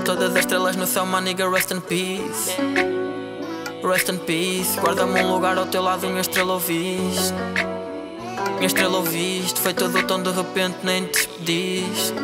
Para todas as estrelas no céu, my nigga, rest in peace. Rest in peace, guarda-me um lugar ao teu lado, minha estrela ouviste. Minha estrela ouviste, foi todo tão de repente, nem te despediste.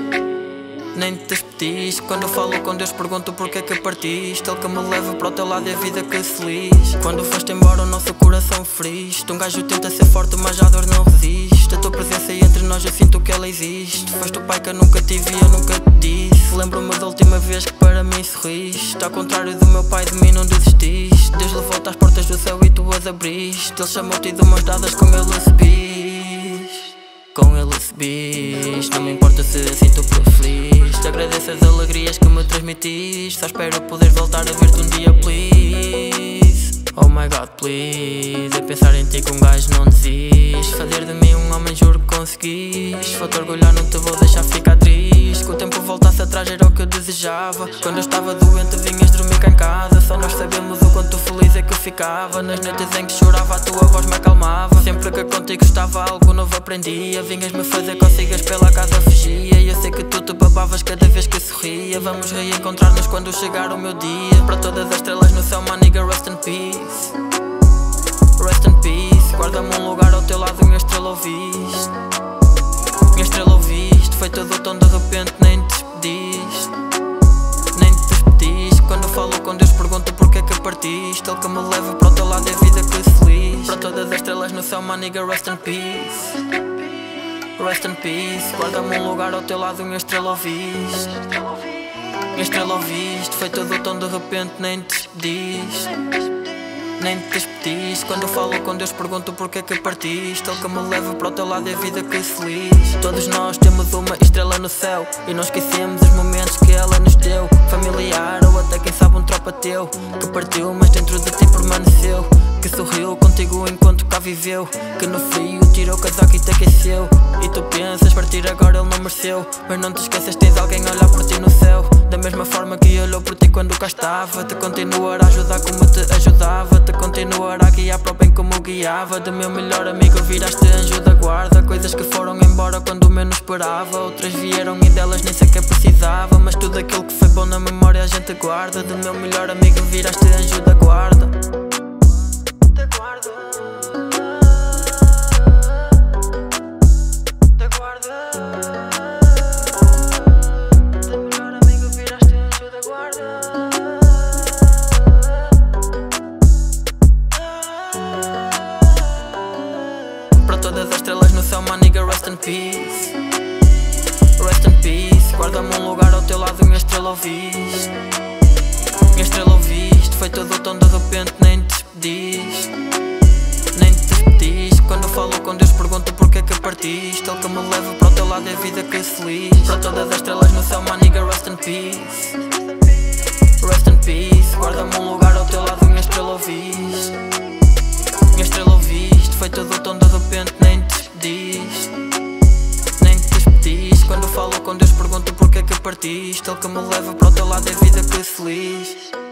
Nem te despediste Quando eu falo com Deus pergunto porque é que partiste. Ele que me leva para o teu lado e a vida que se lixe Quando foste embora o nosso coração friste. Um gajo tenta ser forte mas a dor não resiste. A tua presença entre nós eu sinto que ela existe. Foste o pai que eu nunca tive e eu nunca te disse. Lembro-me da última vez que para mim sorriste. Ao contrário do meu pai de mim não desististe. Deus levou-te às portas do céu e tu as abriste. Ele chamou-te de mãos dadas com ele subis Com ele Não me importa se assim tu preferis te agradeço as alegrias que me transmitiste. Só espero poder voltar a ver-te um dia, please. Oh my god, please. A pensar em ti que um gajo não desiste. Fazer de mim um homem, juro que conseguiste. Vou-te orgulhar, não te vou deixar ficar triste. Que o tempo voltasse atrás era o que eu desejava. Quando eu estava doente vinhas dormir cá em casa. Só nós sabemos o quanto feliz é que eu ficava. Nas noites em que chorava a tua voz me acalmava Sempre que contigo estava algo novo aprendia Vinhas-me fazer consigas pela casa fugia. E eu sei que tu te babavas cada vez que sorria. Vamos reencontrar-nos quando chegar o meu dia. Para todas as estrelas no céu, my nigga, rest in peace. Rest in peace. Guarda-me um lugar ao teu lado, minha estrela ouviste. Minha estrela ouviste. Foi tudo tão de repente, nem te despediste. Nem te despediste. Quando falo com Deus pergunto porque é que partiste. Ele que me leva para o teu lado é todas as estrelas no céu, my nigga, rest in peace. Rest in peace, guarda-me um lugar ao teu lado, minha estrela ouviste. Minha estrela ouviste, foi tudo tão de repente, nem te despediste Nem te despediste, quando eu falo com Deus pergunto porque é que partiste. Ele que me leva para o teu lado é a vida que se lixe Todos nós temos uma estrela no céu E não esquecemos os momentos que ela nos deu. Familiar ou até quem sabe um tropa teu Que partiu mas dentro de ti permaneceu. Que sorriu contigo enquanto cá viveu. Que no frio tirou o casaco e te aqueceu. E tu pensas partir agora ele não mereceu. Mas não te esqueças tens alguém a olhar por ti no céu mesma forma que olhou por ti quando cá estava. Te continuará a ajudar como te ajudava. Te continuará a guiar para o bem como guiava. De meu melhor amigo viraste anjo da guarda. Coisas que foram embora quando menos esperava. Outras vieram e delas nem sequer precisava. Mas tudo aquilo que foi bom na memória a gente guarda. De meu melhor amigo viraste anjo da guarda todas as estrelas no céu, my nigga, rest in peace. Rest in peace, guarda-me um lugar ao teu lado, minha estrela ouviste. Minha estrela ouviste, foi tudo tão de repente, nem te despediste. Nem te despediste, quando falo com Deus pergunto porque é que partiste. Ele que me leva para o teu lado é vida que se lixe Para todas as estrelas no céu, my nigga, rest in peace. Rest in peace, guarda-me um lugar ao teu lado, minha estrela ouviste. Minha estrela ouviste, foi tudo partiste Ele que me leva para o teu lado é vida que se lixe